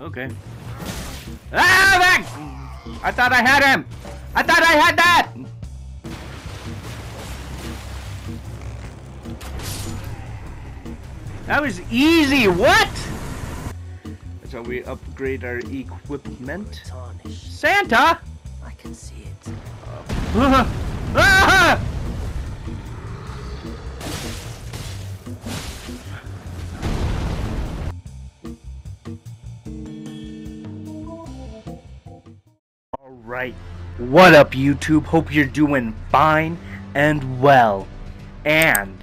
Okay. Ah, back! I thought I had him! I thought I had that! That was easy, what? That's how we upgrade our equipment. Santa! I can see it. Ah! Ah! What up YouTube? Hope you're doing fine and well. And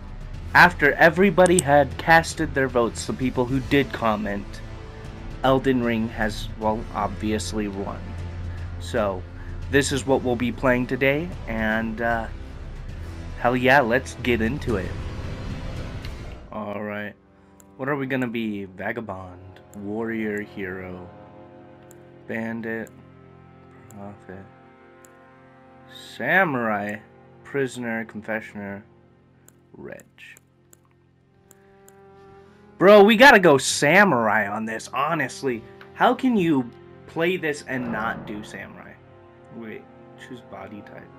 after everybody had casted their votes, the people who did comment, Elden Ring has, well, obviously won. So, this is what we'll be playing today, and uh, hell yeah, let's get into it. Alright, what are we gonna be? Vagabond, warrior, hero, bandit, prophet, samurai, prisoner, confessioner, wretch. Bro, we gotta go samurai on this, honestly. How can you play this and not do samurai? Wait, choose body type.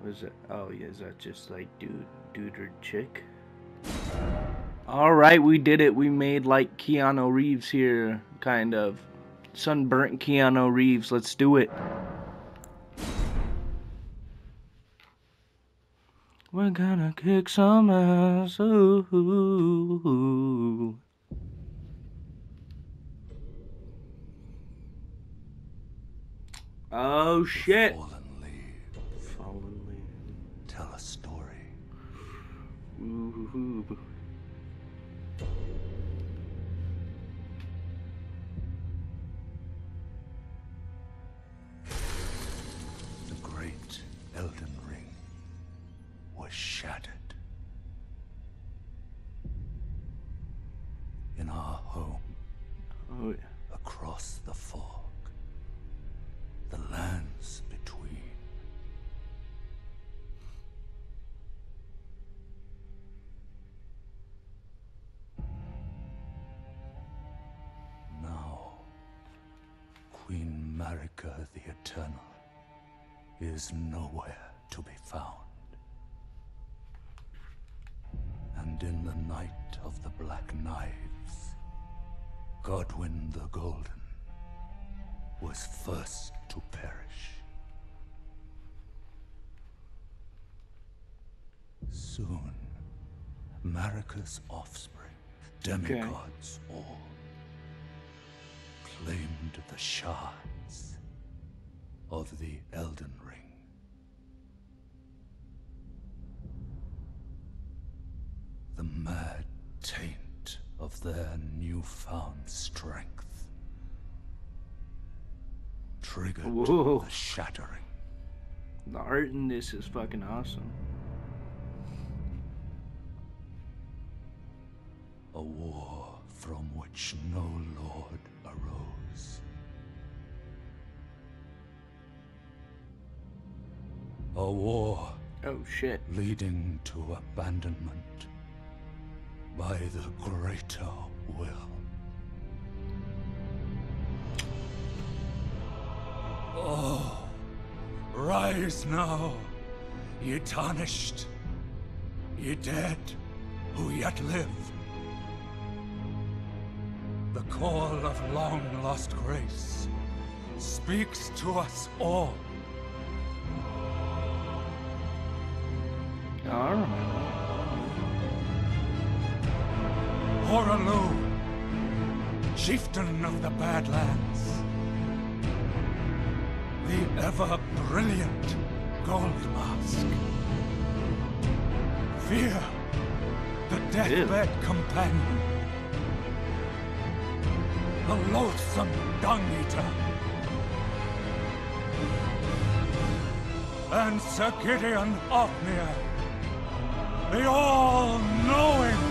What is it? Oh, yeah, is that just like dude, dude or chick? Alright, we did it. We made like Keanu Reeves here, kind of. Sunburnt Keanu Reeves. Let's do it. We're gonna kick some ass. Ooh. Oh shit. Fallen leaves Fallen tell a story. Ooh. Knives, Godwyn the Golden was first to perish. Soon, Marika's offspring, demigods all, claimed the shards of the Elden Ring. The mad taint of their newfound strength triggered Whoa. the shattering. The art in this is fucking awesome. A war from which no lord arose. A war Oh shit. leading to abandonment by the greater will. Oh, rise now, ye tarnished, ye dead who yet live. The call of long lost grace speaks to us all. Alright. Hoarah Loux, chieftain of the Badlands. The ever brilliant Gold Mask. Fia, the deathbed companion. The loathsome Dung Eater. And Sir Gideon Ofnir. The all-knowing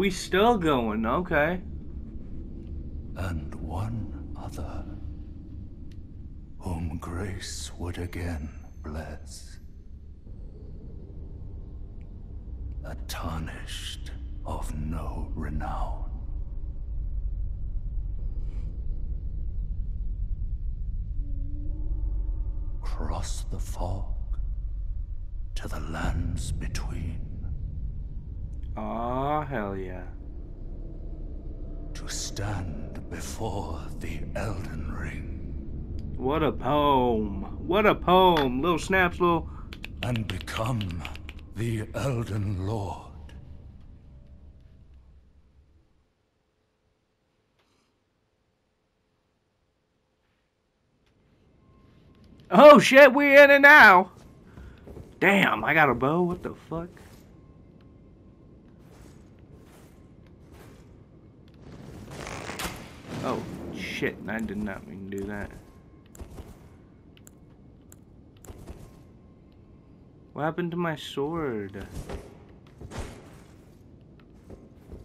we still going. Okay. and one other, whom grace would again bless. A tarnished of no renown. Cross the fog to the lands between. Aw, hell yeah. To stand before the Elden Ring. What a poem. What a poem. Little snaps, little. And become the Elden Lord. Oh shit, we in it now. Damn, I got a bow. What the fuck? Oh shit, I did not mean to do that. What happened to my sword?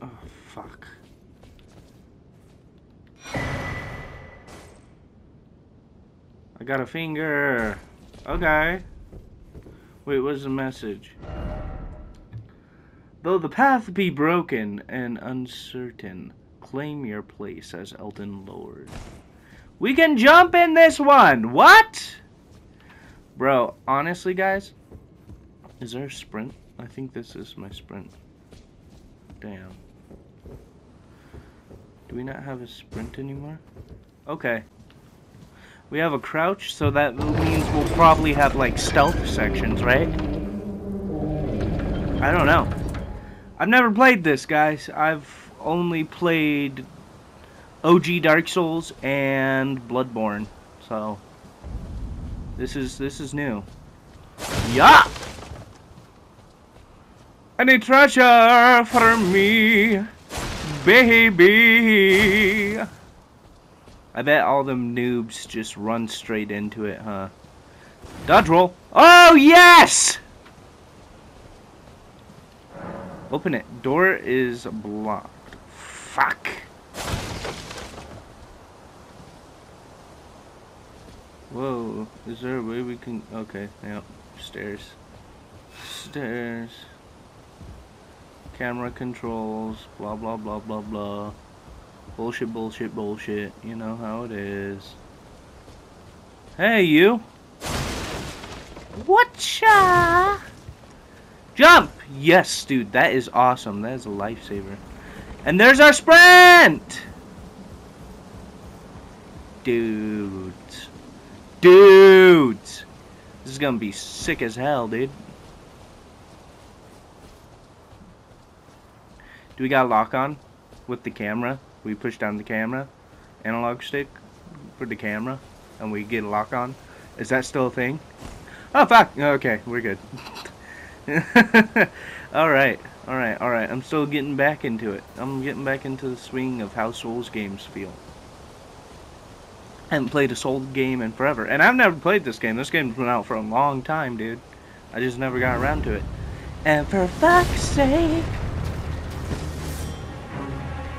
Oh fuck. I got a finger. Okay. Wait, what's the message? Though the path be broken and uncertain, claim your place as Elden Lord. We can jump in this one! What? Bro, honestly, guys, is there a sprint? I think this is my sprint. Damn. Do we not have a sprint anymore? Okay. We have a crouch, so that means we'll probably have like stealth sections, right? I don't know. I've never played this, guys. I've only played OG Dark Souls and Bloodborne. So this is this is new. Yeah. Any treasure for me, baby? I bet all them noobs just run straight into it, huh? Dodge roll. Oh, yes! Open it. Door is blocked. Fuck. Whoa. Is there a way we can... Okay, yep. Stairs. Stairs. Camera controls. Blah, blah, blah, blah, blah. Bullshit, bullshit, bullshit. You know how it is. Hey, you! Whatcha? Jump! Yes, dude, that is awesome. That is a lifesaver. And there's our sprint! Dudes. Dudes! This is gonna be sick as hell, dude. Do we got lock on with the camera? we push down the camera, analog stick for the camera, and we get a lock on. Is that still a thing? Oh, fuck! Okay, we're good. alright, alright, alright. I'm still getting back into it. I'm getting back into the swing of how Souls games feel. I haven't played a Souls game in forever. And I've never played this game. This game's been out for a long time, dude. I just never got around to it. And for fuck's sake...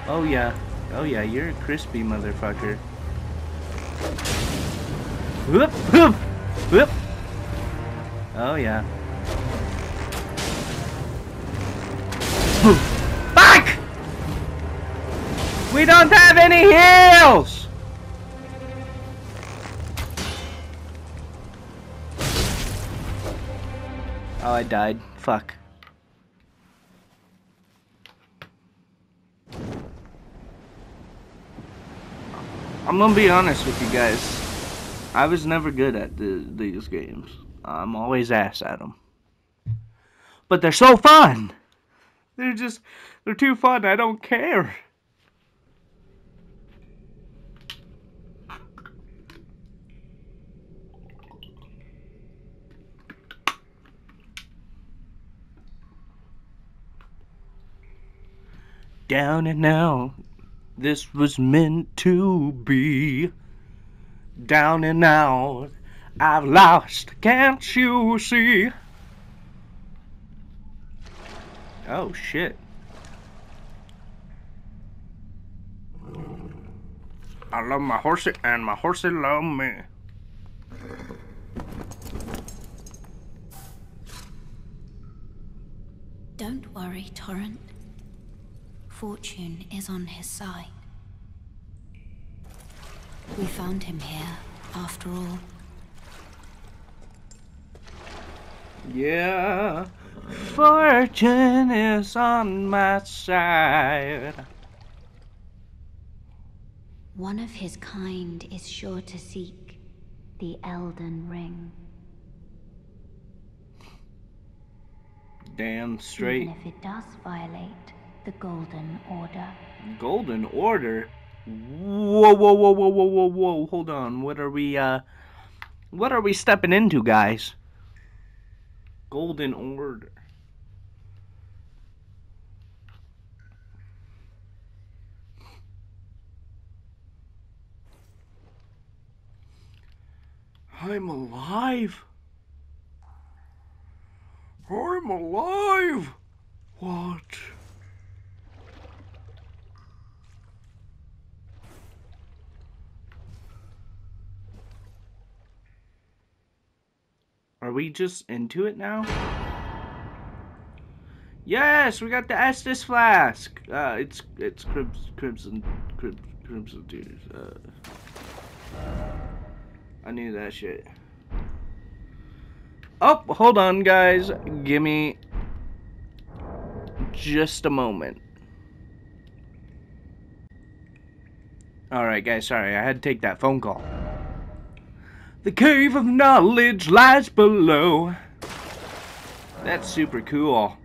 Oh yeah, Oh yeah, you're a crispy motherfucker. Whoop, whoop, whoop. Oh yeah. Fuck! We don't have any heals! Oh, I died. Fuck. I'm gonna be honest with you guys. I was never good at the, these games. I'm always ass at them. But they're so fun! They're just, they're too fun, I don't care. Down and out, this was meant to be. Down and out, I've lost, can't you see? Oh shit. I love my horsey and my horsey love me. Don't worry, Torrent. Fortune is on his side. We found him here, after all. Yeah, fortune is on my side. One of his kind is sure to seek the Elden Ring. Damn straight. Even if it does violate the Golden Order. Golden Order? Whoa, whoa, whoa, whoa, whoa, whoa, whoa. Hold on. What are we, uh. What are we stepping into, guys? Golden Order. I'm alive. I'm alive. What? Are we just into it now? Yes, we got the Estus flask. Uh, it's it's Crimson, Cribs, Crimson Tears. Uh, I knew that shit. Oh, hold on, guys. Give me just a moment. Alright, guys, sorry. I had to take that phone call. The cave of knowledge lies below. That's super cool.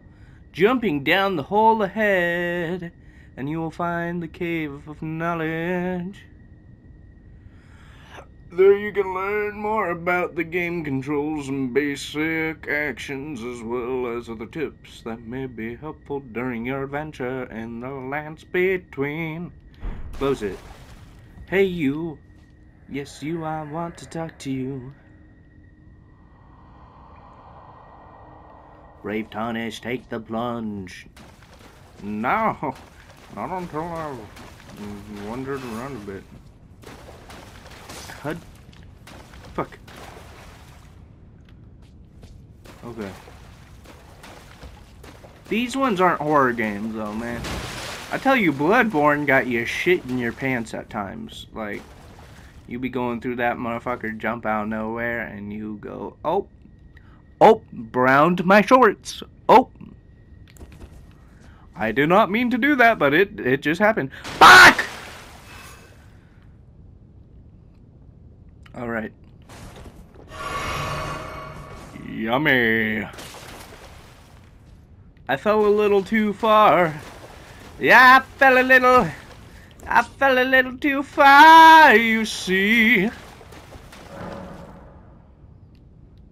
Jumping down the hole ahead, and you will find the cave of knowledge. There you can learn more about the game controls and basic actions, as well as other tips that may be helpful during your adventure in the lands between. Close it. Hey, you. Yes, you, I want to talk to you. Brave Tarnish, take the plunge. No, not until I've wandered around a bit. HUD. Fuck. Okay. These ones aren't horror games, though, man. I tell you, Bloodborne got you shit in your pants at times. Like, you be going through that motherfucker, jump out nowhere, and you go, oh, oh, browned my shorts. Oh. I did not mean to do that, but it, it just happened. Fuck! Alright. Yummy. I fell a little too far. Yeah, I fell a little. I fell a little too far, you see.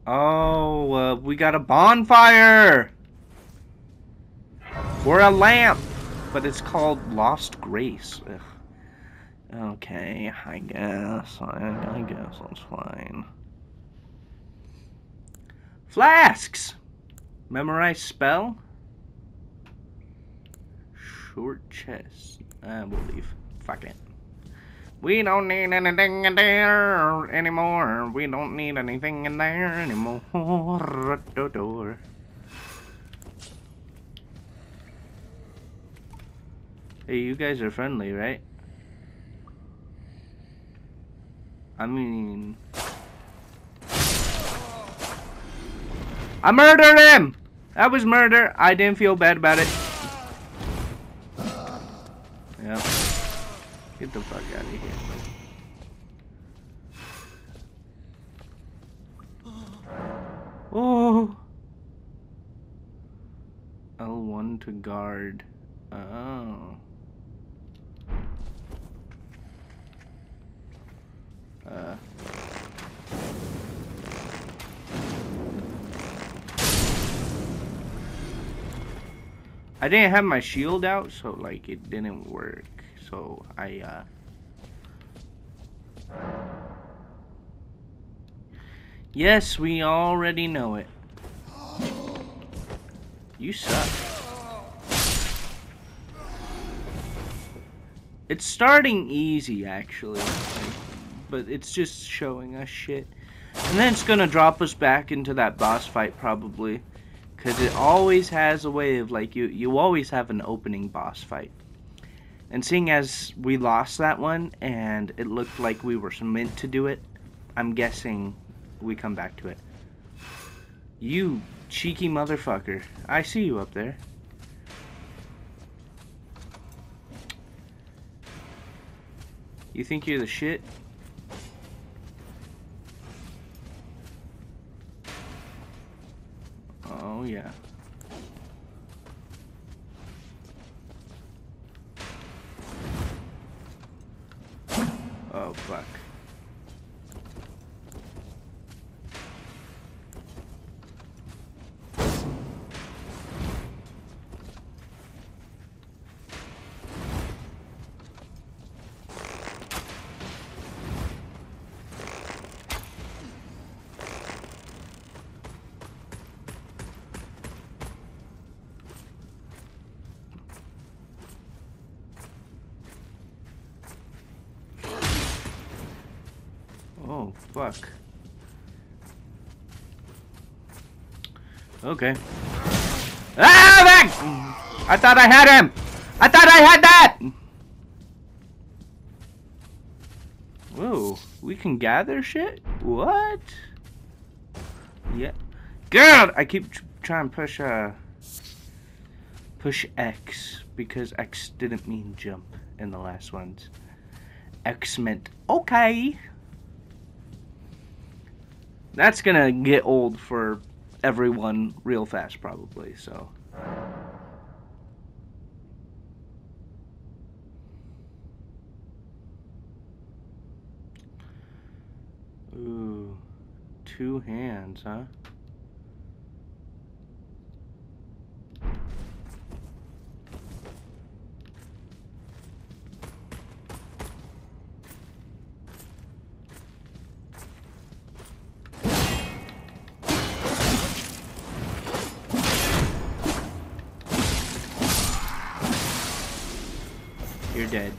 Oh, uh, we got a bonfire! Or a lamp! But it's called Lost Grace. Ugh. Okay, I guess. I, I guess that's fine. Flasks! Memorize spell? Short chest. I believe. Fuck it. We don't need anything in there anymore. We don't need anything in there anymore. Hey, you guys are friendly, right? I mean... I murdered him! That was murder. I didn't feel bad about it. Yep. Get the fuck out of here. Oh! L1 to guard. Oh. Uh. I didn't have my shield out, so like it didn't work. So I uh Yes, we already know it. You suck. It's starting easy, actually. But it's just showing us shit. And then it's gonna drop us back into that boss fight, probably. Because it always has a way of, like, you, you always have an opening boss fight. And seeing as we lost that one, and it looked like we were meant to do it, I'm guessing we come back to it. You cheeky motherfucker. I see you up there. You think you're the shit? Oh, yeah. Fuck. Okay. Ah, back! I thought I had him! I thought I had that! Whoa, we can gather shit? What? Yeah. God! I keep tr trying to push, uh... Push X, because X didn't mean jump in the last ones. X meant okay. That's gonna get old for everyone real fast, probably, so. Ooh, two hands, huh?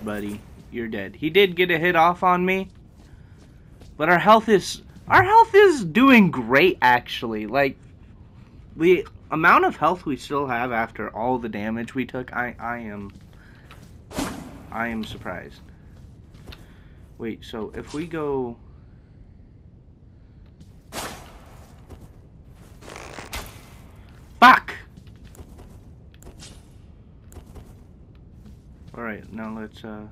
Buddy. You're dead. He did get a hit off on me, but our health is our health is doing great actually. Like the amount of health we still have after all the damage we took, I I am I am surprised. Wait, so if we go Fuck! Alright, now let's, uh...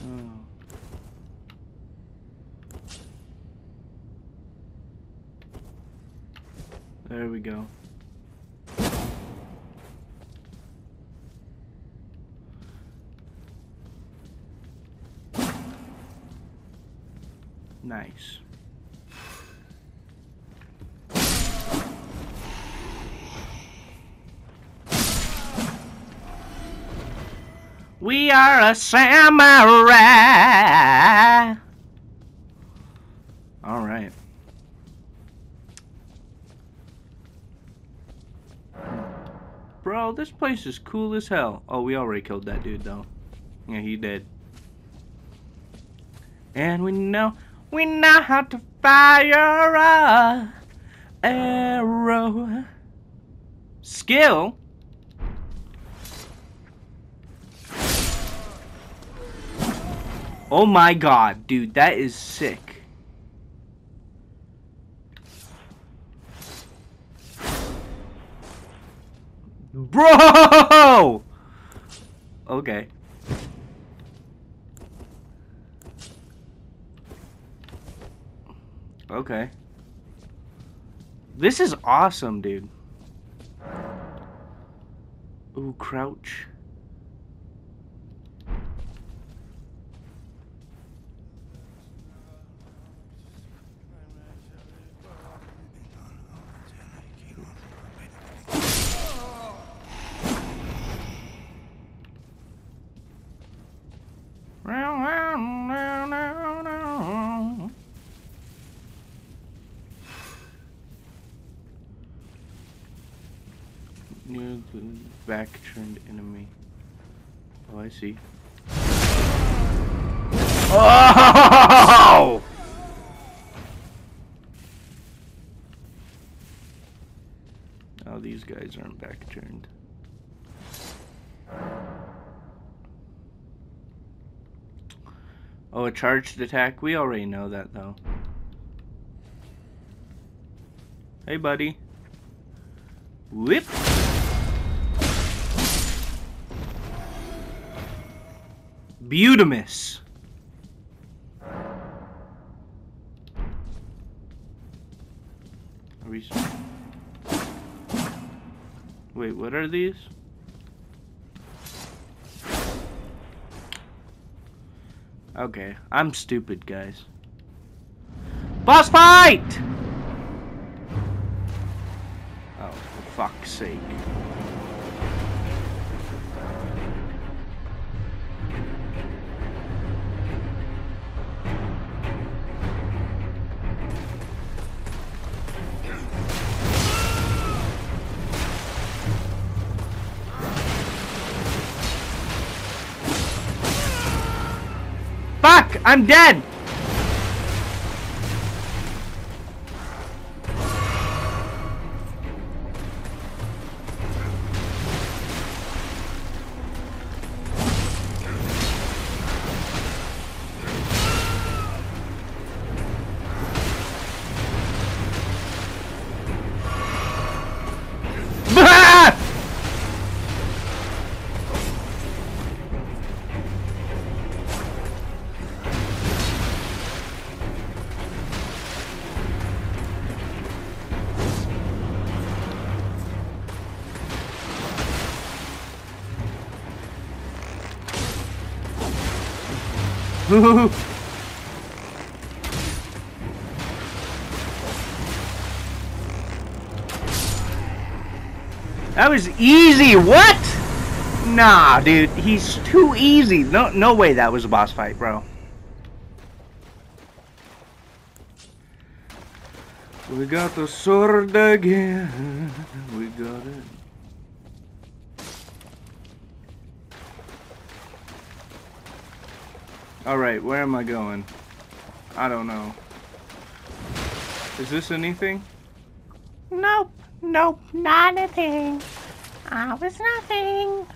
Oh. There we go. Nice. We are a samurai. All right. Bro, this place is cool as hell. Oh, we already killed that dude though. Yeah, he did. And we know, we know how to fire a arrow. Skill? Oh my god, dude, that is sick. Bro! Okay. Okay. This is awesome, dude. Ooh, crouch. The back turned enemy. Oh, I see. Oh! Oh, these guys aren't back turned. Oh, a charged attack? We already know that, though. Hey, buddy. Whip! We... Wait, what are these? Okay, I'm stupid, guys. Boss fight! Oh, for fuck's sake. I'm dead! That was easy. What? Nah, dude, he's too easy. No, no way that was a boss fight, bro. We got the sword again. We got it. Alright, where am I going? I don't know. Is this anything? Nope, nope, not a thing. I was nothing.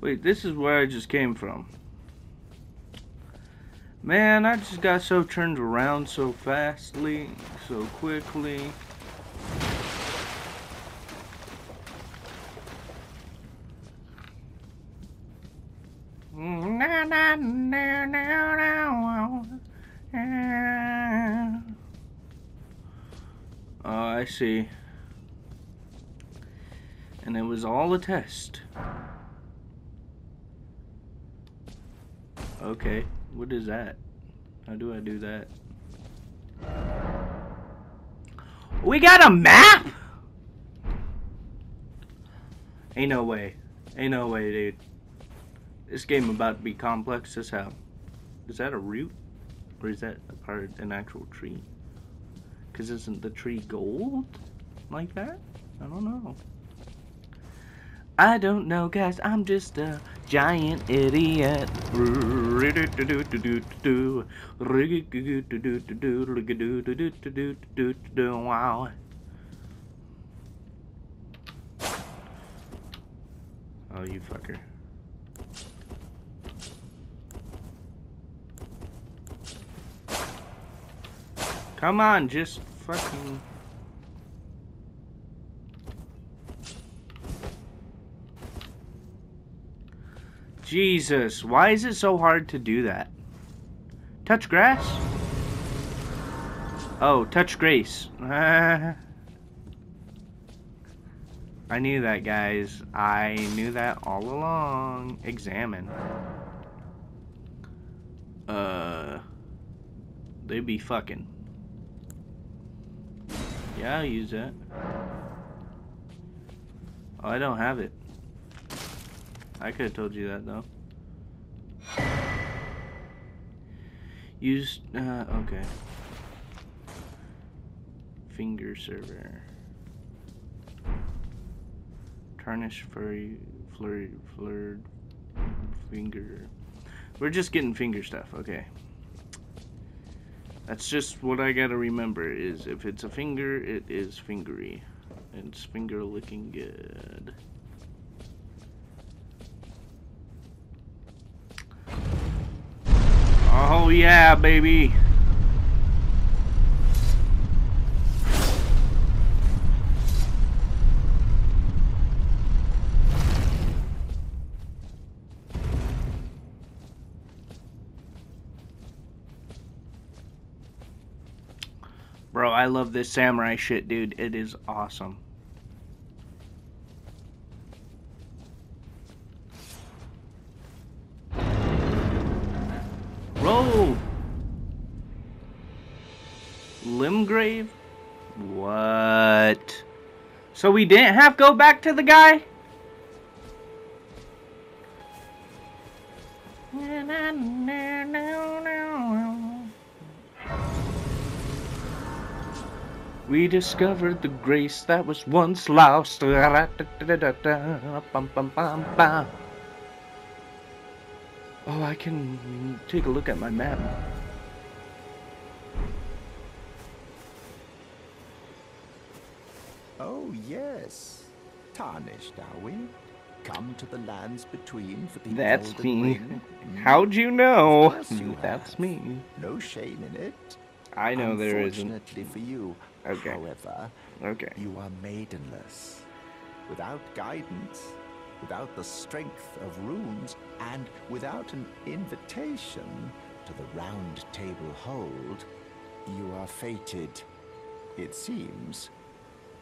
Wait, this is where I just came from. Man, I just got so turned around so fastly, so quickly. Oh, I see. And it was all a test. Okay, what is that? How do I do that? We got a map? Ain't no way. Ain't no way, dude. This game about to be complex as hell. Is that a root? Or is that a part an actual tree? Cause isn't the tree gold? Like that? I don't know. I don't know, guys. I'm just a giant idiot. Wow. Oh, you fucker. Come on, just fucking. Jesus, why is it so hard to do that? Touch grass? Oh, touch grace. I knew that, guys. I knew that all along. Examine. Uh, they'd be fucking. Yeah, I'll use that. Oh, I don't have it. I could have told you that though. Use, uh, okay. Finger server. Tarnish, furry, flurry, flurred, finger. We're just getting finger stuff, okay. That's just what I gotta remember, is if it's a finger, it is fingery. It's finger looking good. Oh yeah, baby! I love this samurai shit, dude. It is awesome. Roll! Limgrave? What? So we didn't have to go back to the guy? We discovered the grace that was once lost. Oh, I can take a look at my map. Oh, yes. Tarnished, are we? Come to the lands between for the That's me. How'd you know? You That's have. me. No shame in it. I know there isn't. Unfortunately for you, Okay. however, Okay. you are maidenless. Without guidance, without the strength of runes, and without an invitation to the round table hold, you are fated, it seems,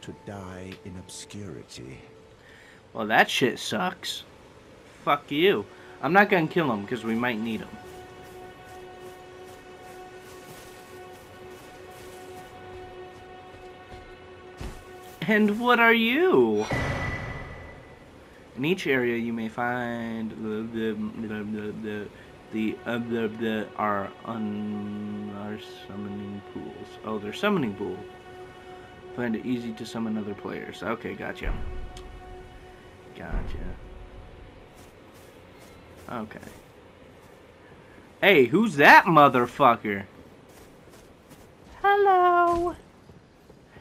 to die in obscurity. Well, that shit sucks. Fuck you. I'm not gonna kill him because we might need him. And what are you? In each area, you may find the the the the the, uh, the, the are un are summoning pools. Oh, they're summoning pool. Find it easy to summon other players. Okay, gotcha. Gotcha. Okay. Hey, who's that motherfucker? Hello.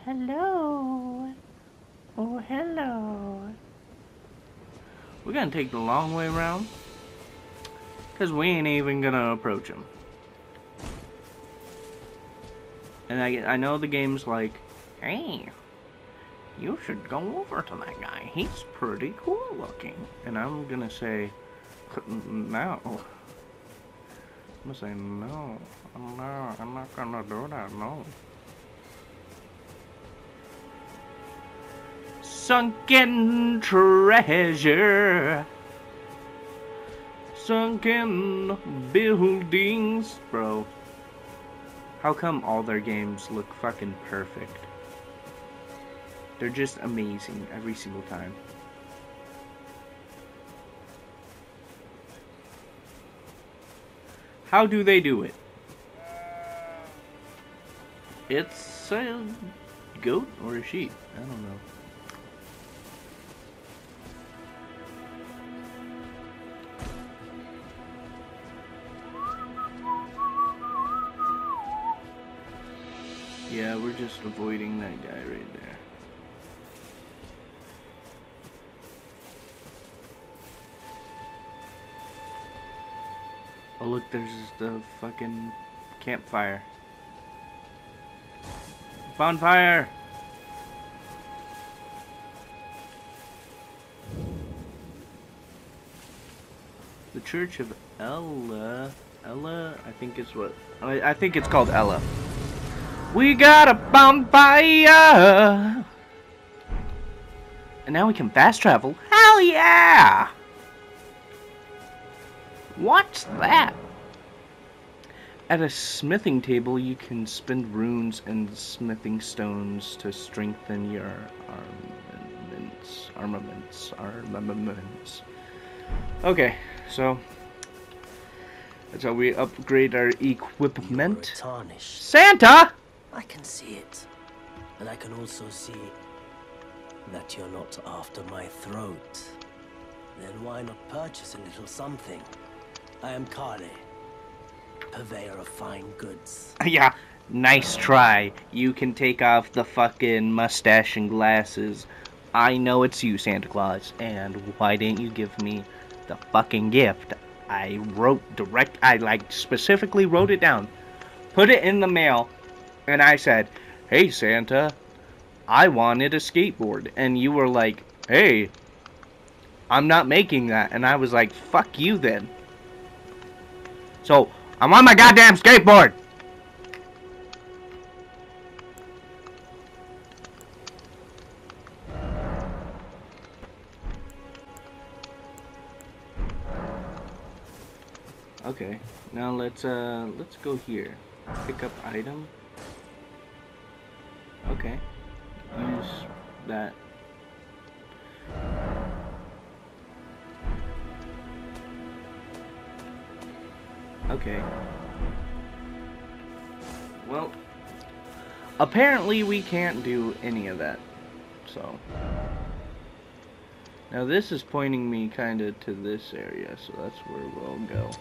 Hello. Oh, hello. We're gonna take the long way around. Because we ain't even gonna approach him. And I, I know the game's like, hey, you should go over to that guy. He's pretty cool looking. And I'm gonna say, no. I'm gonna say, no. No, I'm not gonna do that, no. Sunken treasure. Sunken buildings. Bro. How come all their games look fucking perfect? They're just amazing every single time. How do they do it? It's a goat or a sheep. I don't know. Just avoiding that guy right there. Oh look, there's the fucking campfire. Bonfire! The Church of Elleh. Elleh, I think it's what. I, I think it's called Elleh. We got a bonfire! And now we can fast travel. Hell yeah! What's that? At a smithing table, you can spend runes and smithing stones to strengthen your armaments. Armaments. Armaments. Okay, so that's how we upgrade our equipment. Santa! I can see it. And I can also see that you're not after my throat, then why not purchase a little something? I am Kale, purveyor of fine goods. yeah, nice try. You can take off the fucking mustache and glasses. I know it's you, Santa Claus, and why didn't you give me the fucking gift? I wrote direct, I like specifically wrote it down, put it in the mail, and I said, Hey Santa, I wanted a skateboard. And you were like, Hey, I'm not making that. And I was like, Fuck you then. So, I want my goddamn skateboard! Okay, now let's uh let's go here. Pick up item. Okay. Use that. Okay. Well, apparently we can't do any of that. So. Now this is pointing me kind of to this area, so that's where we'll go.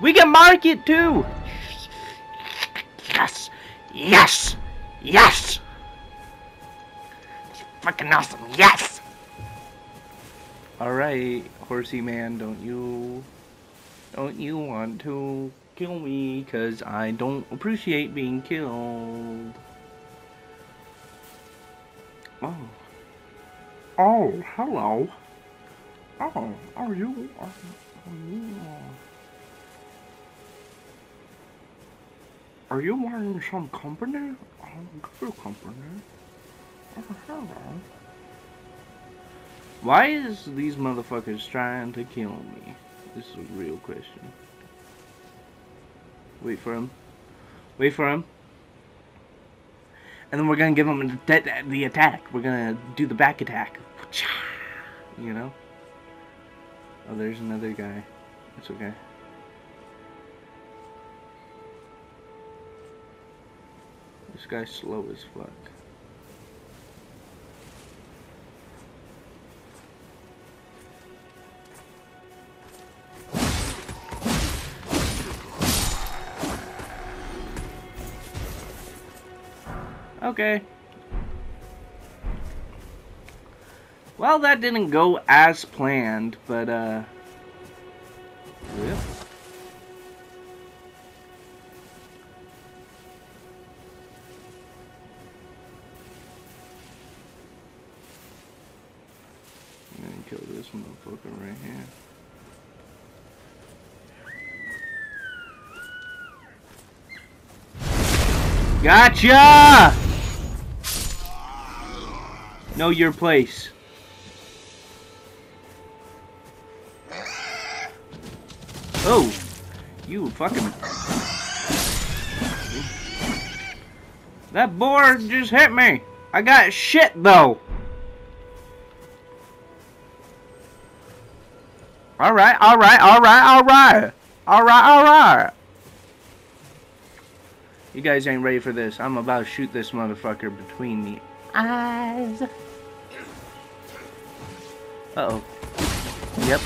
We can mark it too! Yes! Yes! Yes! It's fucking awesome! Yes! Alright, horsey man, don't you... Don't you want to kill me? Because I don't appreciate being killed. Oh. Oh, hello. Oh, are you... Are, are you... Are you wanting some company? Oh, hello. Why is these motherfuckers trying to kill me? This is a real question. Wait for him. Wait for him. And then we're gonna give him the attack. We're gonna do the back attack. You know? Oh, there's another guy. It's okay. This guy's slow as fuck. Okay. Well, that didn't go as planned, but, uh... Yep. Gotcha! Know your place. Oh, you fucking... That boar just hit me. I got shit though. Alright, alright, alright, alright. Alright, alright. You guys ain't ready for this. I'm about to shoot this motherfucker between the eyes. Uh-oh. Yep.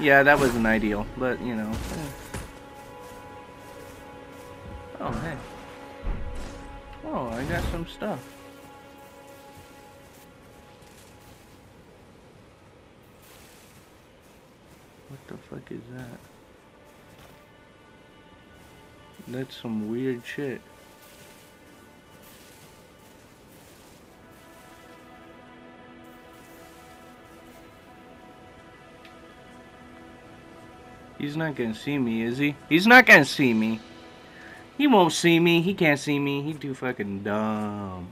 Yeah, that wasn't ideal, but, you know. Oh, hey. Oh, I got some stuff. What the fuck is that? That's some weird shit. He's not gonna see me, is he? He's not gonna see me. He won't see me. He can't see me. He too fucking dumb.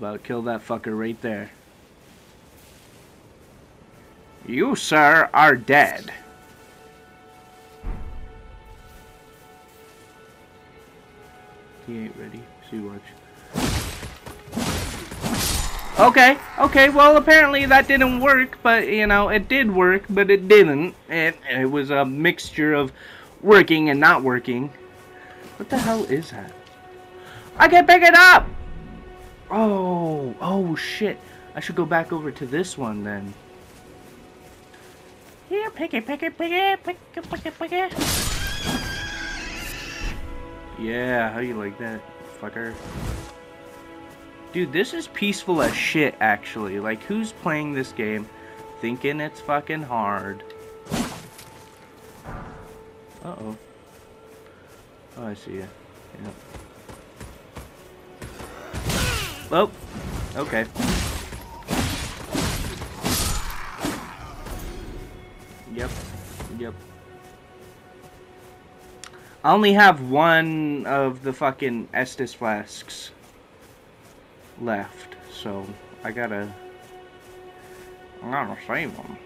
About kill that fucker right there. You, sir, are dead. He ain't ready. See, watch. Okay, okay, well apparently that didn't work, but you know, it did work, but it didn't. It, it was a mixture of working and not working. What the hell is that? I can pick it up! Oh, oh shit. I should go back over to this one then. Here, pick it, pick it, pick it, pick it, pick it, pick it. Yeah, how you like that, fucker? Dude, this is peaceful as shit, actually. Like, who's playing this game thinking it's fucking hard? Uh-oh. Oh, I see ya. Yep. Well, okay. Yep. Yep. I only have one of the fucking Estus flasks left, so I gotta... I gotta save them.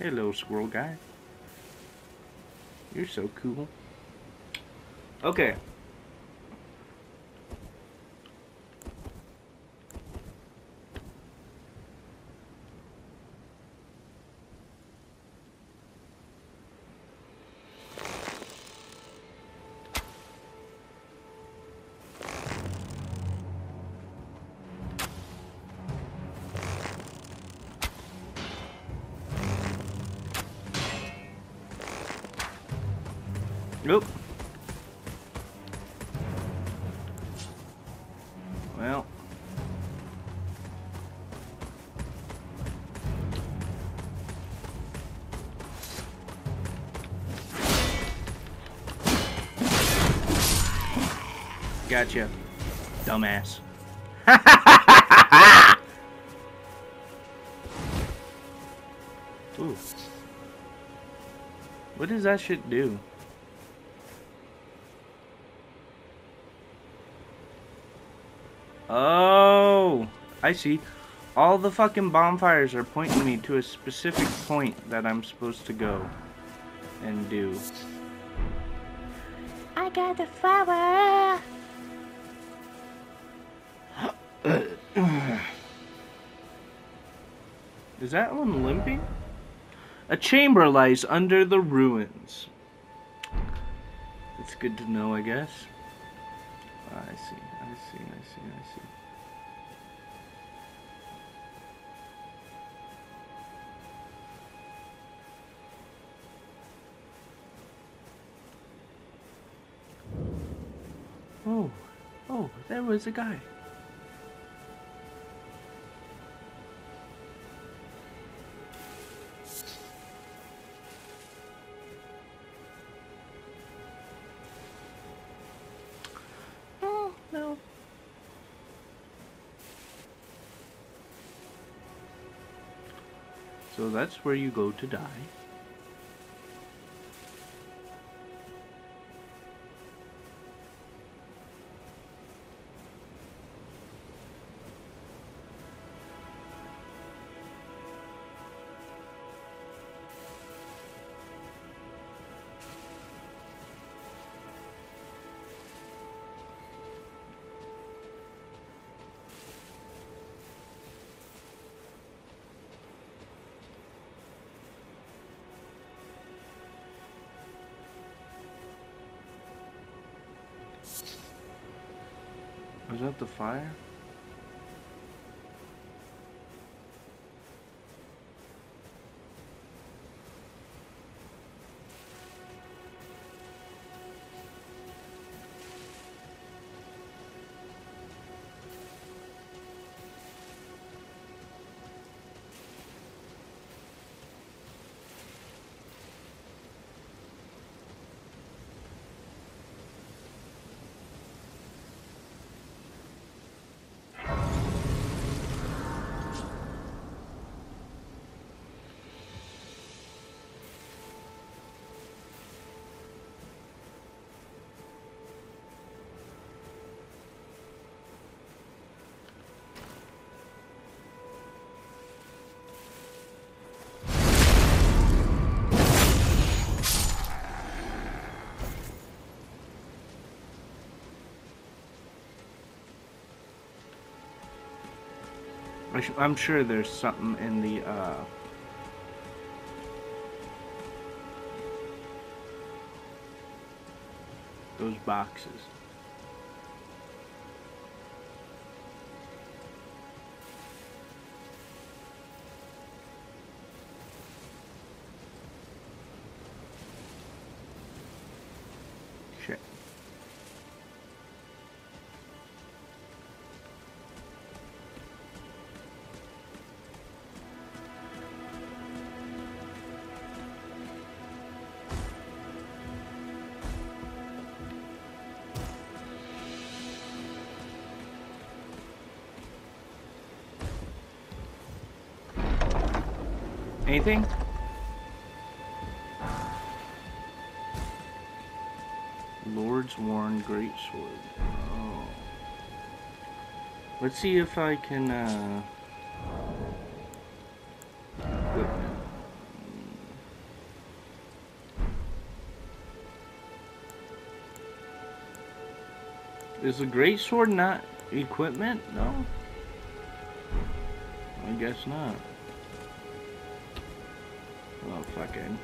Hey, little squirrel guy. You're so cool. Okay. Gotcha. Dumbass. Ooh. What does that shit do? Oh, I see. All the fucking bonfires are pointing me to a specific point that I'm supposed to go and do. I got the flower. Is that one limping? A chamber lies under the ruins. It's good to know, I guess. Ah, I see, I see, I see, I see. Oh, oh, there was a guy. That's where you go to die. I I'm sure there's something in the uh those boxes. Lord's Worn Great Sword. Oh. Let's see if I can, uh... Is the Great Sword not equipment? No? I guess not. Oh, fucking.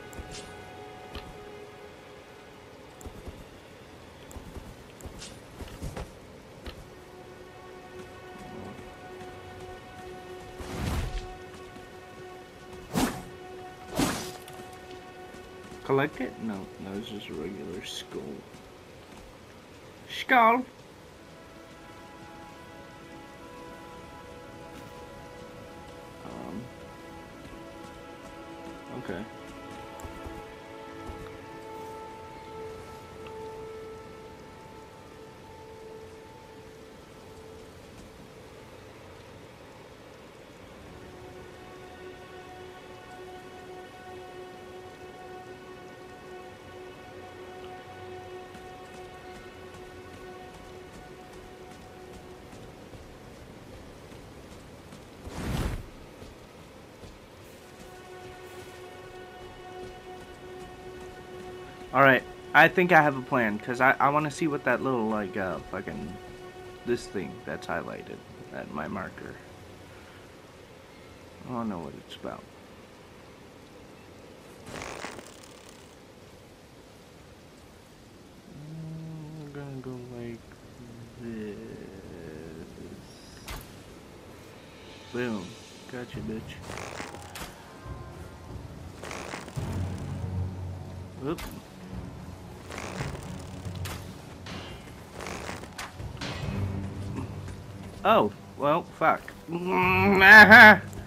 Collect it? No, no, it's just a regular skull. Skull! I think I have a plan, because I, I want to see what that little, like, uh, fucking, this thing that's highlighted at my marker. I don't know what it's about. We're gonna go like this. Boom. Gotcha, bitch. Oop. Oh, well, fuck.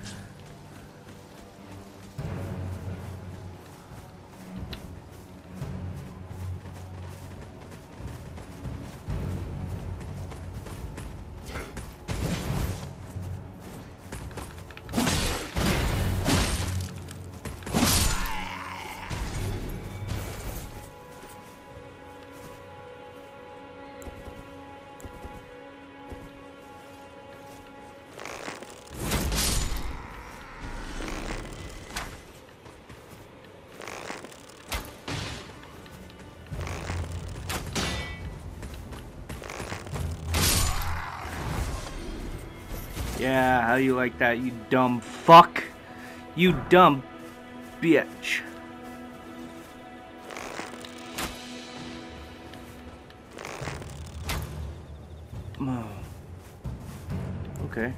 How you like that, you dumb fuck? You dumb bitch. Okay.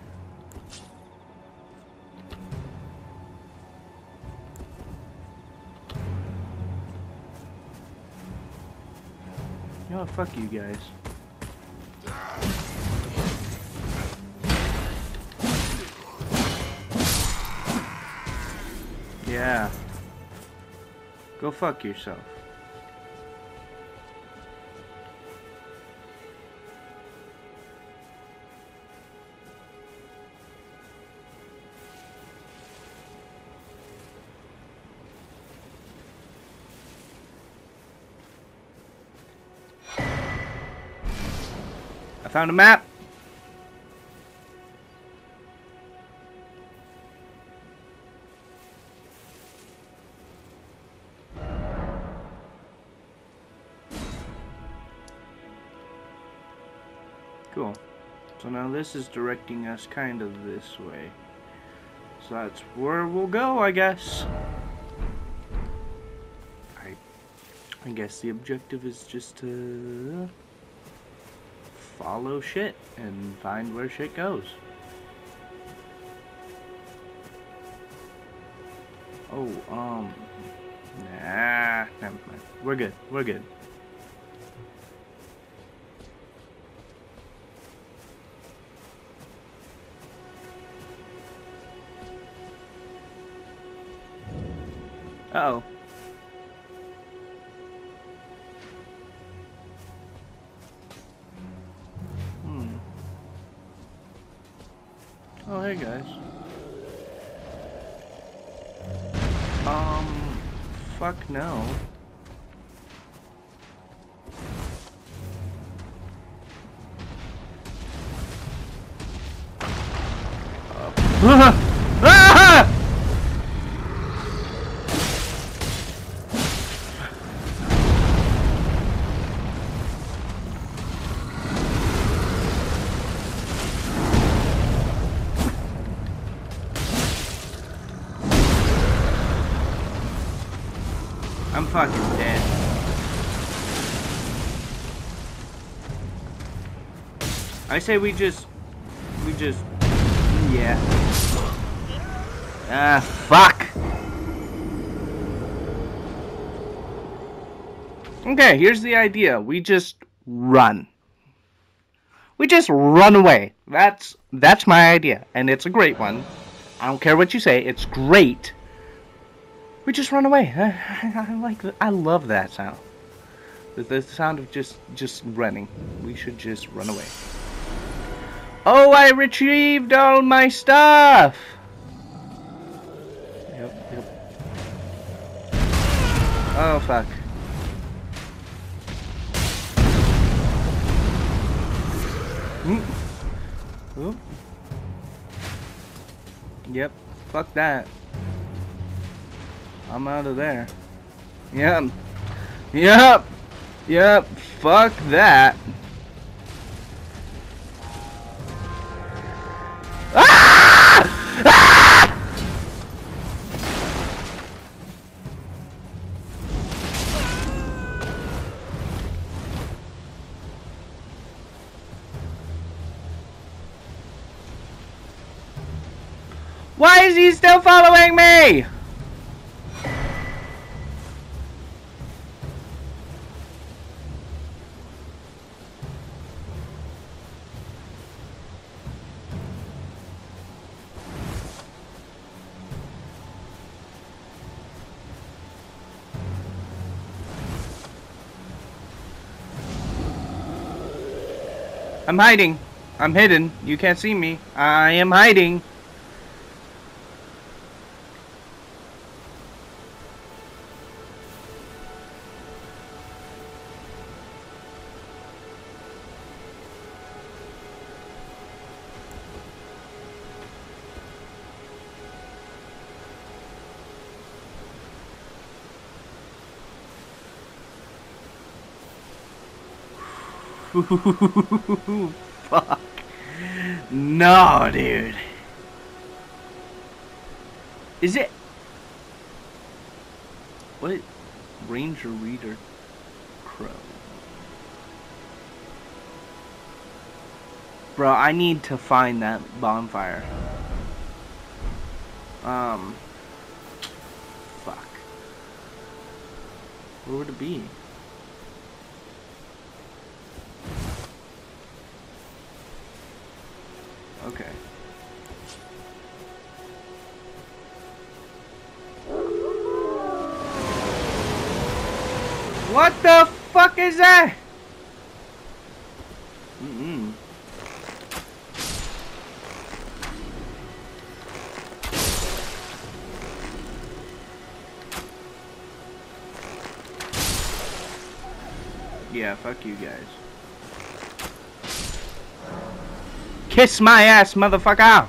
You know what, fuck you guys. Go fuck yourself. I found a map. This is directing us kind of this way. So that's where we'll go, I guess. I, I guess the objective is just to follow shit and find where shit goes. Oh, um, nah, never mind. We're good. We're good. Uh oh. I'm fucking dead. I say we just, we just, yeah. Ah, fuck. Okay, here's the idea. We just run. We just run away. That's that's my idea, and it's a great one. I don't care what you say. It's great. We just run away. I, I, I like. I love that sound. The, the sound of just just running. We should just run away. Oh, I retrieved all my stuff. Yep. Yep. Oh fuck. Mm. Yep. Fuck that. I'm out of there. Yep. Yep. Yep. Fuck that. Ah! Ah! Why is he still following I'm hiding. I'm hidden. You can't see me. I am hiding. Fuck. No, dude. Is it? What? Ranger Reader Crow. Bro, I need to find that bonfire. Um. Fuck. Where would it be? What the fuck is that? Mm-mm. Yeah, fuck you guys. Kiss my ass, motherfucker!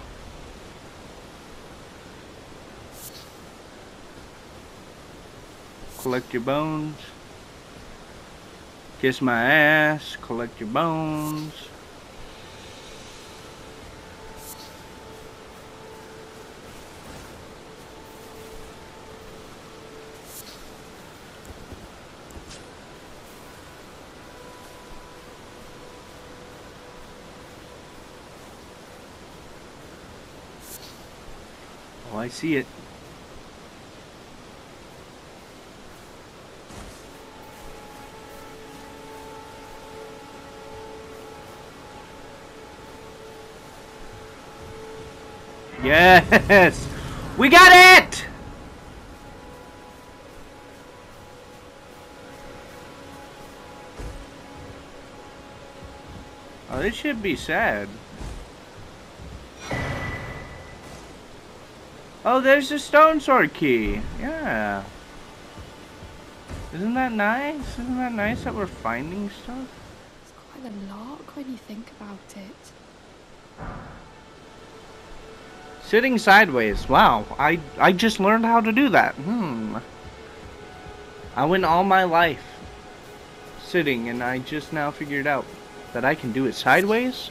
Collect your bones. Kiss my ass, collect your bones. Oh, I see it. Yes! We got it! Oh, this should be sad. Oh, there's the stone sword key. Yeah. Isn't that nice? Isn't that nice that we're finding stuff? It's quite a lark when you think about it. Sitting sideways. Wow, I I just learned how to do that. Hmm. I went all my life sitting and I just now figured out that I can do it sideways.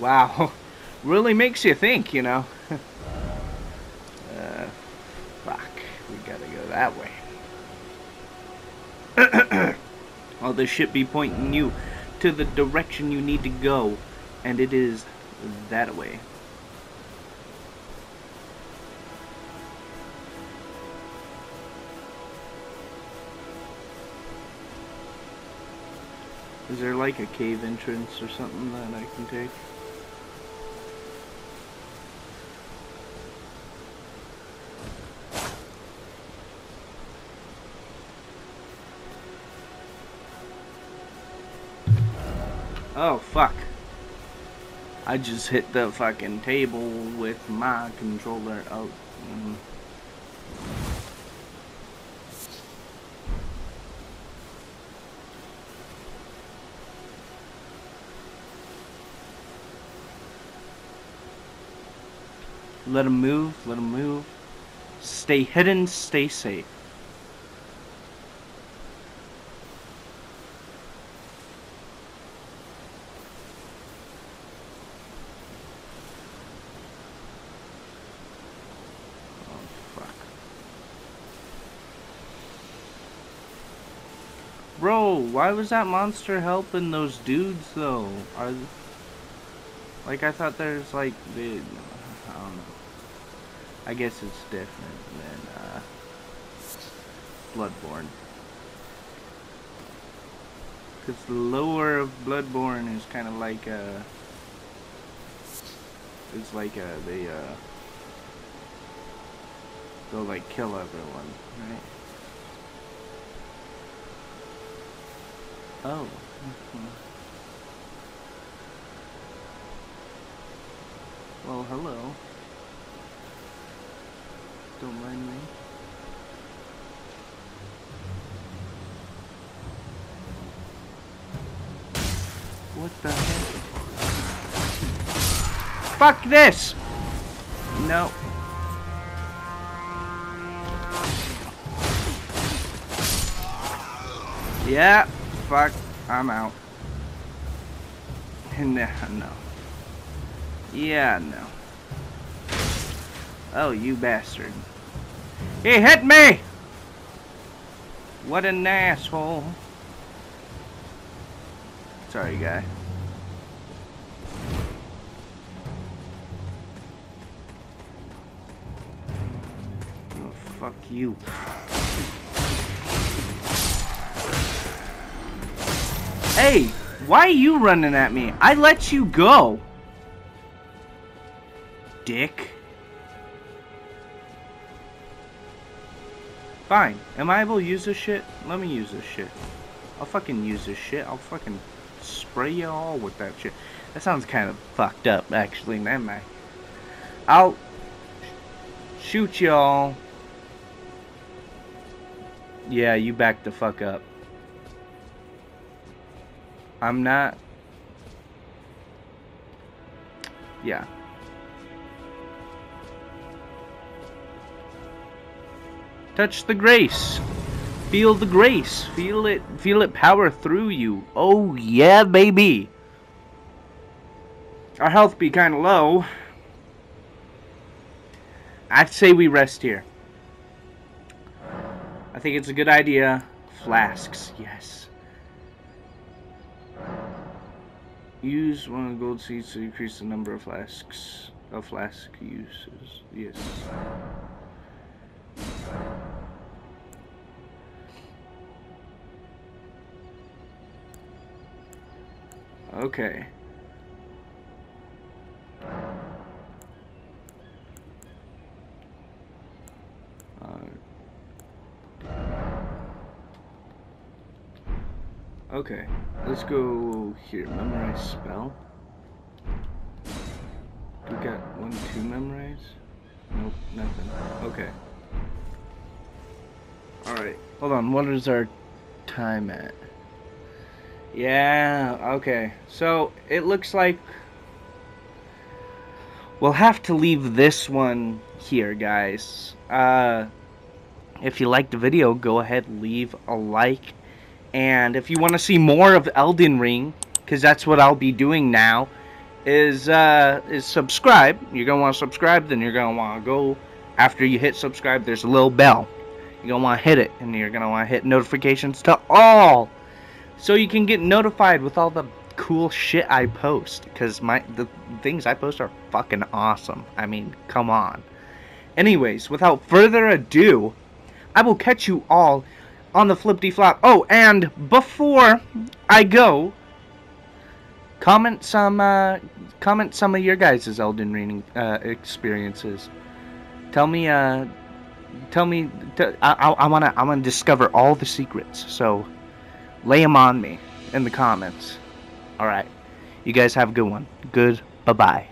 Wow. really makes you think, you know. uh, fuck. We gotta go that way. All this shit be pointing you to the direction you need to go. And it is that way. Is there like a cave entrance or something that I can take? Oh, fuck. I just hit the fucking table with my controller. Oh, mm. Let him move, let him move. Stay hidden, stay safe. Oh, fuck. Bro, why was that monster helping those dudes though? Are like I thought there's like. I guess it's different than uh, Bloodborne. Because the lower of Bloodborne is kind of like uh It's like uh, they uh, they'll like kill everyone, right? Oh. mhm. Well, hello. Don't mind me. What the heck? Fuck this! No. Yeah, fuck, I'm out. No, no. Yeah, no. Oh, you bastard. He hit me! What an asshole. Sorry, guy. Oh, fuck you. Hey, why are you running at me? I let you go. Dick. Fine. Am I able to use this shit? Let me use this shit. I'll fucking use this shit. I'll fucking spray you all with that shit. That sounds kind of fucked up, actually. man. mind. I'll shoot y'all. Yeah, you back the fuck up. I'm not. Yeah. Touch the grace. Feel the grace. Feel it. Feel it power through you. Oh yeah, baby. Our health be kind of low. I'd say we rest here. I think it's a good idea. Flasks, yes. Use one of the gold seeds to increase the number of flasks. of flask uses. Yes. Okay. Uh, okay, let's go here. Memorize spell. We got one, two memorize? Nope, nothing. Okay. Alright, hold on. What is our time at? Yeah, okay. So, it looks like we'll have to leave this one here, guys. Uh, if you liked the video, go ahead, leave a like. And if you want to see more of Elden Ring, because that's what I'll be doing now, is uh, is subscribe. You're gonna want to subscribe, then you're gonna want to go. After you hit subscribe, there's a little bell. You're gonna want to hit it, and you're gonna want to hit notifications to all, so you can get notified with all the cool shit I post. Because my the things I post are fucking awesome. I mean, come on. Anyways, without further ado, I will catch you all on the flippity flop. Oh, and before I go, comment some uh, comment some of your guys' Elden Ring uh, experiences. Tell me, uh, tell me, t- I, I, wanna, I wanna discover all the secrets. So, lay them on me in the comments. All right, you guys have a good one. Good, bye bye.